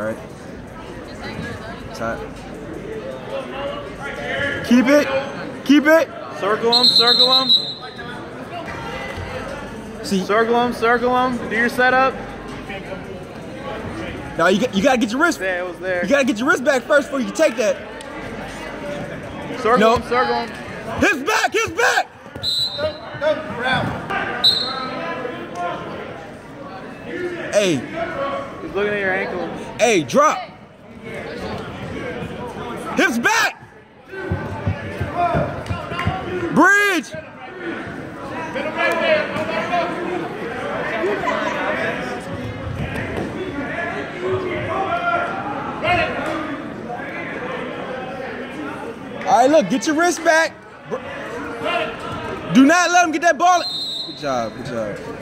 All right. Tight. Keep it. Keep it. Circle him, circle him. See, Circle him, circle him. Do your setup. now you got, you gotta get your wrist. There, it was there. You gotta get your wrist back first before you can take that. Circle No. him, circle him. His back, his back. Hey, He's looking at your ankle. Hey, drop. Hips back. Bridge. All right, look, get your wrist back. Do not let him get that ball. Good job, good job.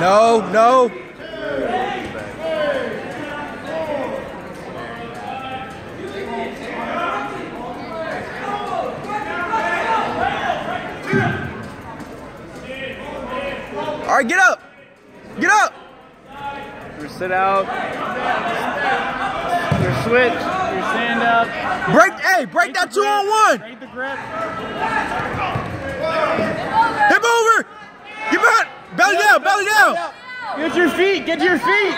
No, no. All right, get up. Get up. Your sit out. Your switch. Your stand up. Break, hey, break that two on one. Break the grip. Hip over. Get behind. Belly down, belly down. Get your feet. Get your feet.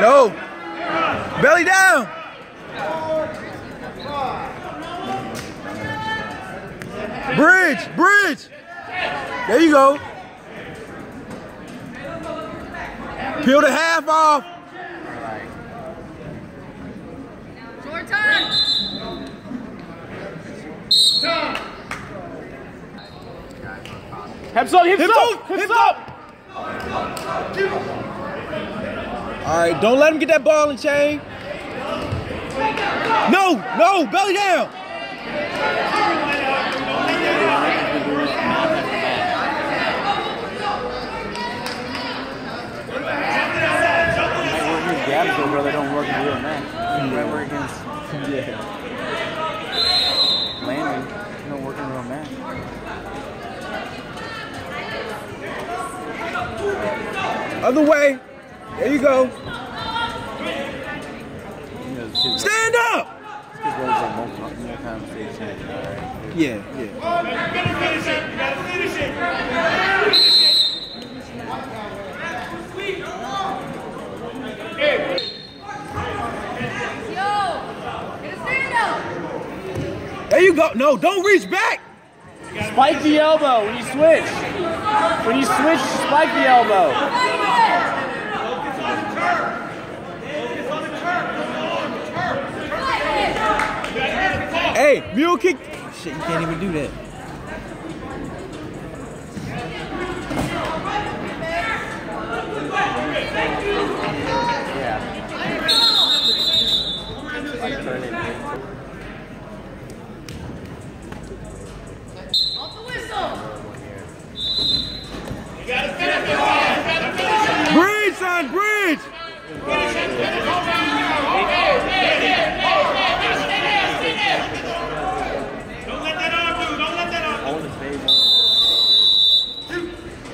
No. Belly down. Bridge, bridge. There you go. Peel the half off. Hips up, hips, Hips up, up, hips hips up. All right, don't let him get that ball and chain. No, no, belly down. Gabs though, bro, they don't work in real man. Right against Yeah. Landry. They don't work in real man. Other way. There you go. Stand up. Yeah, yeah. There you go. No, don't reach back. Spike the elbow when you switch. When you switch, spike the elbow. Hey, mule kick. Shit, you can't even do that. Yeah. Breathe, son, breathe!